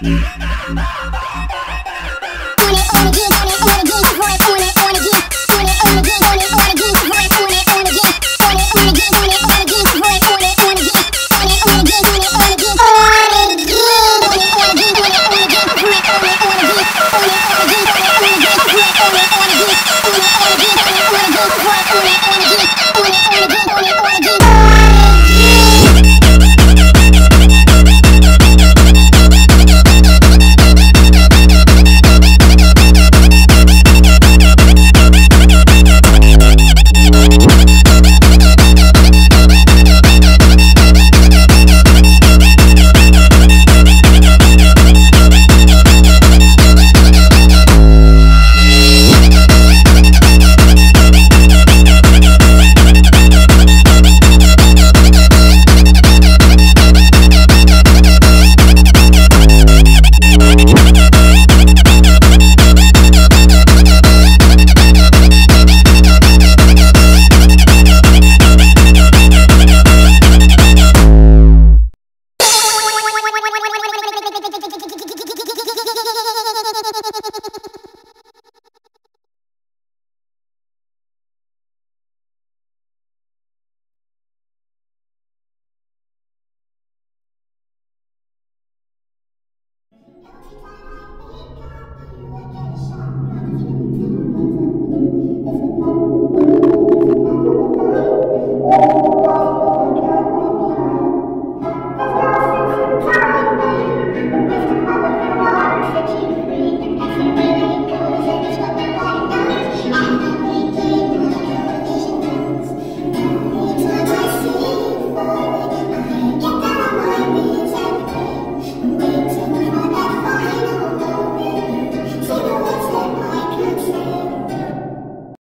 Mm-hmm.